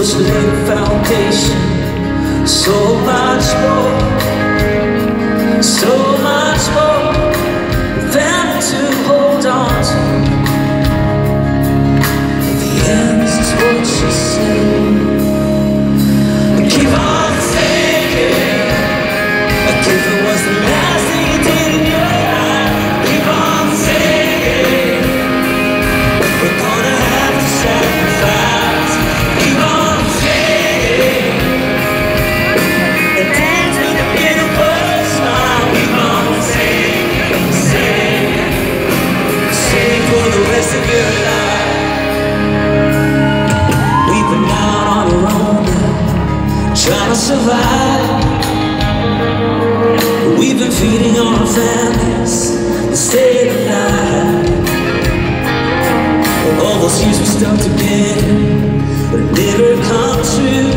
lay foundation. So much more, the rest of your life. We've been out on our own trying to survive. We've been feeding our families and staying alive. All those years we stuck together, but never come true.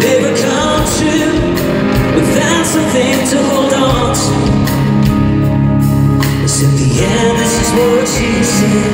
Never come true but without something to hold on to. Yes, in the end, this is what she said.